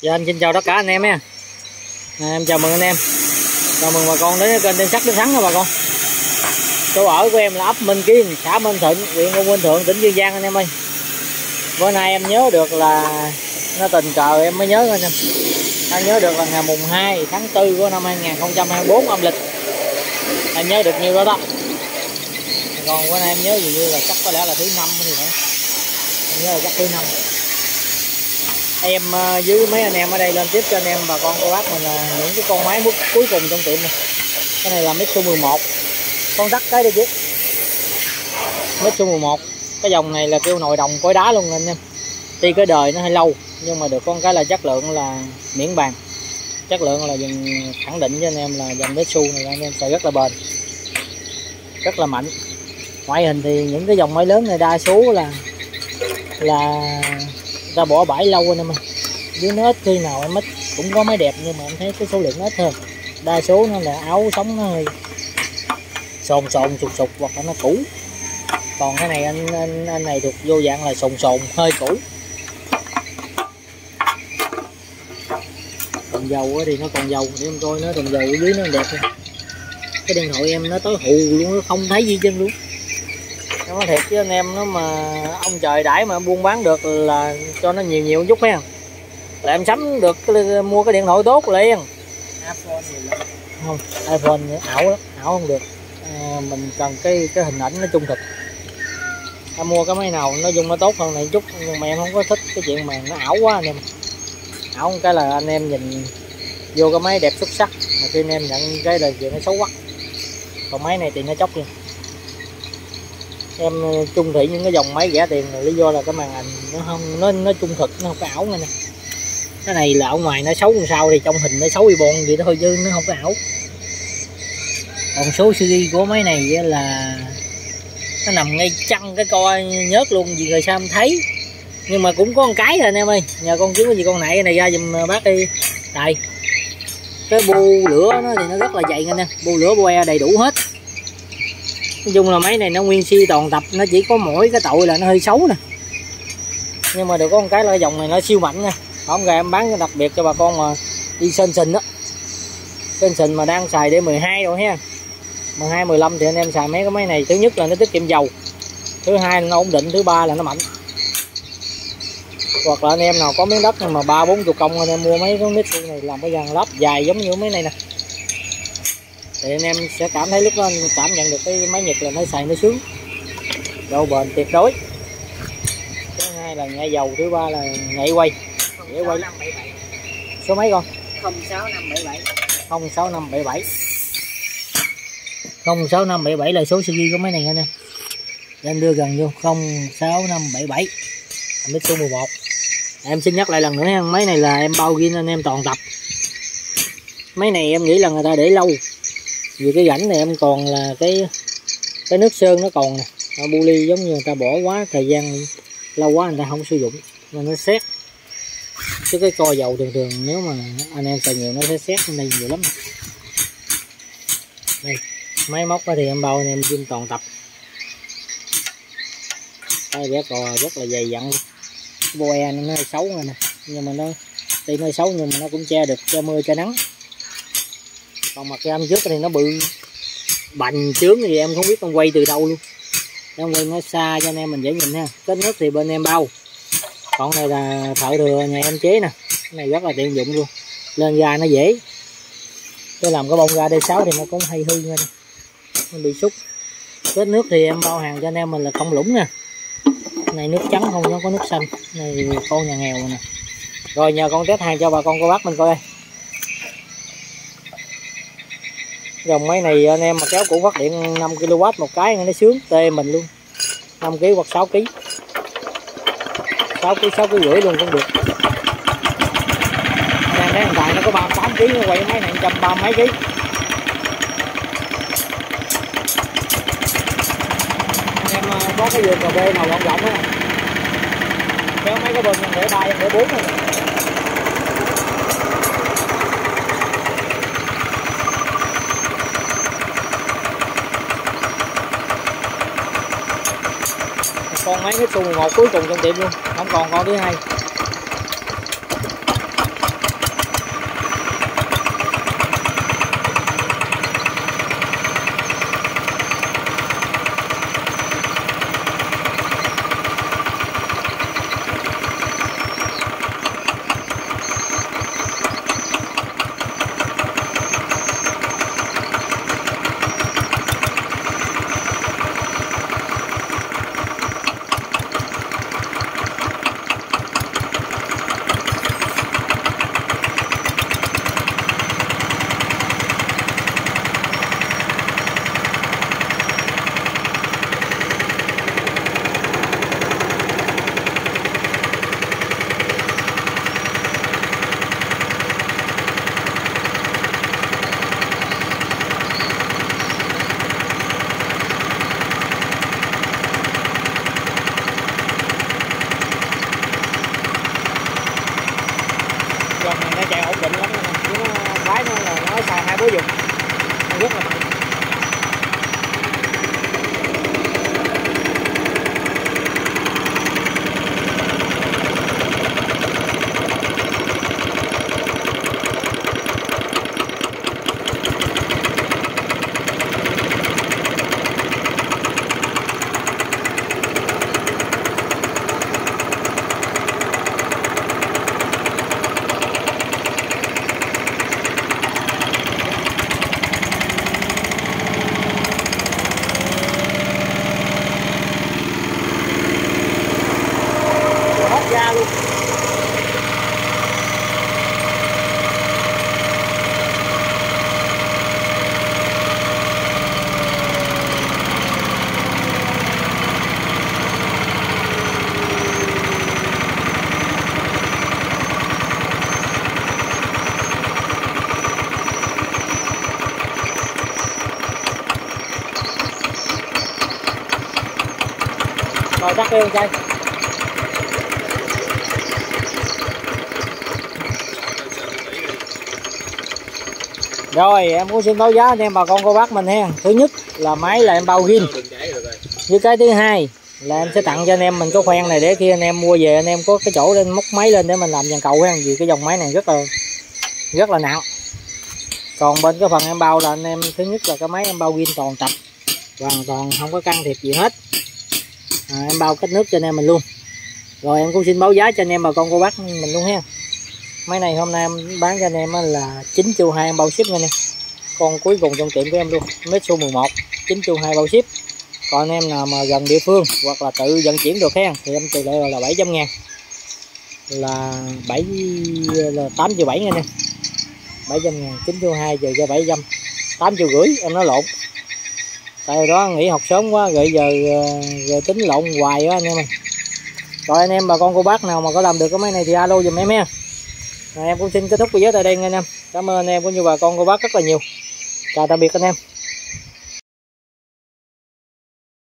Dạ anh xin chào tất cả anh em nha. À, Em chào mừng anh em. Chào mừng bà con đến kênh Tên Sắc Đến Thắng nha bà con. Chỗ ở của em là ấp Minh Kiên, xã Minh Thịnh, huyện Ngô Minh Thượng, tỉnh Kiên Giang anh em ơi. Bữa nay em nhớ được là Nó tình cờ em mới nhớ anh em. Anh nhớ được là ngày mùng 2 tháng 4 của năm 2024 âm lịch. Anh nhớ được nhiêu đó đó. Còn bữa nay em nhớ dường như là chắc có lẽ là thứ năm thì phải. Em nhớ là chắc thứ năm em ờ, với mấy anh em ở đây lên tiếp cho anh em bà con cô bác mình là những cái con máy cuối cùng trong tiệm này. Cái này là Mitsu 11 con tắt cái đi chứ Mitsu 11 cái dòng này là kêu nồi đồng cối đá luôn anh em. Tuy cái đời nó hơi lâu, nhưng mà được con cái là chất lượng là miễn bàn. Chất lượng là dùng khẳng định với anh em là dòng Mitsu này anh em sẽ rất là bền. Rất là mạnh. Ngoại hình thì những cái dòng máy lớn này đa số là là ta bỏ bãi lâu anh em ơi dưới nó ít khi nào em ít cũng có máy đẹp nhưng mà em thấy cái số lượng nó ít hơn. Đa số nó là áo sống nó hơi sồn sồn sụt sụt hoặc là nó cũ. Còn cái này anh anh, anh này thuộc vô dạng là sồn sồn hơi cũ. Còn dầu thì nó còn dầu để em coi nó còn dầu ở dưới nó đẹp hơn. cái điện thoại em nó tối hù luôn nó không thấy gì chân luôn nó thiệt chứ anh em nó mà ông trời đãi mà buôn bán được là cho nó nhiều nhiều chút ha là em sắm được mua cái điện thoại tốt liền. không iPhone ảo lắm ảo không được. À, mình cần cái cái hình ảnh nó trung thực. Em mua cái máy nào nó dùng nó tốt hơn này chút nhưng mà em không có thích cái chuyện mà nó ảo quá anh em. Ảo cái là anh em nhìn vô cái máy đẹp xuất sắc mà khi anh em nhận cái là chuyện nó xấu quá. Còn máy này thì nó chóc luôn em ờ, chung trung thủy những cái dòng máy rẻ tiền là lý do là cái màn hình nó không, nó nó trung thực, nó không có ảo nè. Cái này là ở ngoài nó xấu làm sao thì trong hình nó xấu y bon vậy thôi chứ nó không có ảo. Còn số series của máy này là nó nằm ngay chân cái coi nhớt luôn, gì người sao em thấy. Nhưng mà cũng có một cái rồi anh em ơi, nhờ con kiếm cái gì con nãy này ra giùm ờ, bác đi. Đây. Cái bu lửa nó thì nó rất là dày anh em bu lửa bu e đầy đủ hết nói chung là máy này nó nguyên si toàn tập, nó chỉ có mỗi cái tội là nó hơi xấu nè. Nhưng mà được có một cái là cái dòng này nó siêu mạnh nha. Không gà em bán đặc biệt cho bà con mà đi sên sình đó. Sên sình mà đang xài để 12 rồi ha. 12 15 thì anh em xài mấy cái máy này. Thứ nhất là nó tiết kiệm dầu, thứ hai là nó ổn định, thứ ba là nó mạnh. Hoặc là anh em nào có miếng đất mà ba, bốn chục công anh em mua mấy cái mít này làm cái dàn lắp dài giống như mấy này nè thì anh em sẽ cảm thấy lúc đó anh cảm nhận được cái máy nhật là nó xài nó sướng. Độ bền tuyệt đối. Thứ hai là nhạy dầu thứ ba là nhạy quay. Nhảy quay. Số mấy con? 06577 06577 06577 là số series của máy này anh em. Để em đưa gần vô 06577 mít số 11 em xin nhắc lại lần nữa nha máy này là em bao ghi anh em toàn tập. Máy này em nghĩ là người ta để lâu vì cái rãnh này em còn là cái cái nước sơn nó còn nè. Bu ly giống như người ta bỏ quá thời gian, lâu quá người ta không sử dụng, nên nó xét. Chứ cái co dầu thường thường nếu mà anh em xài nhiều nó sẽ xét lên đây nhiều lắm. Đây, máy móc thì em bao anh em zin toàn tập. Đây bé cò rất là dày dặn. Boe nó hơi xấu rồi nè, nhưng mà nó, tuy nó xấu nhưng mà nó cũng che được, che mưa, che nắng còn mặt cam trước thì nó bự. Bành trướng thì em không biết con quay từ đâu luôn. Em quay nó xa cho anh em mình dễ nhìn ha. Kết nước thì bên em bao. Còn này là thợ thừa nhà em chế nè. Cái này rất là tiện dụng luôn. Lên ra nó dễ. Tôi làm cái bông ra D6 thì nó cũng hay hư nha. Nó bị xúc kết nước thì em bao hàng cho anh em mình là không lũng nè. Này nước trắng không, nó có nước xanh. Này con nhà nghèo nè. Rồi nhờ con test hàng cho bà con cô bác mình coi đây. Dòng máy này anh em mà kéo củ phát điện 5 kW một cái nó sướng, tê mình luôn. 5 kg hoặc 6 kg 6 kg 6 kg rưỡi luôn cũng được. Đang thấy hiện tại nó có 38 kg nó quay máy này 130 mấy kg anh em à, có cái vườn cà phê nào rộng rộng đó kéo mấy cái bình để ba để bốn này. Con máy hết xu 11 cuối cùng trong tiệm luôn. Không còn con thứ hai dòng này nó chạy ổn định lắm nè chứ nó quái nó là nó xài dùng rất là mạnh. Rồi tắt đi con Rồi, em cũng xin báo giá anh em, bà con, cô bác mình ha. Thứ nhất là máy là em bao ghim. Với cái thứ hai là em sẽ tặng cho anh em mình cái khoen này để khi anh em mua về, anh em có cái chỗ lên móc máy lên để mình làm dàn cầu ha. Vì cái dòng máy này rất là rất là nặng. Còn bên cái phần em bao là anh em, thứ nhất là cái máy em bao ghim toàn tập, hoàn toàn không có can thiệp gì hết. À, em bao cách nước cho anh em mình luôn. Rồi em cũng xin báo giá cho anh em bà con cô bác mình luôn ha. Máy này hôm nay em bán cho anh em là 9 triệu 2 em bao ship nha nè con cuối cùng trong tiệm của em luôn. Mét số 11 9 triệu 2 bao ship. Còn anh em nào mà gần địa phương hoặc là tự vận chuyển được ha thì em từ lại là 700 ngàn. Là 7 là 8 triệu 7 nha nè 700 ngàn 9 triệu 2 giờ cho 700 8 triệu rưỡi em nói lộn tại đó nghỉ học sớm quá rồi giờ giờ tính lộn hoài á anh em ơi. Rồi anh em, bà con cô bác nào mà có làm được cái máy này thì alo giùm em nha. Em cũng xin kết thúc video tại đây nha anh em. Cảm ơn anh em cũng như bà con cô bác rất là nhiều. Chào tạm biệt anh em.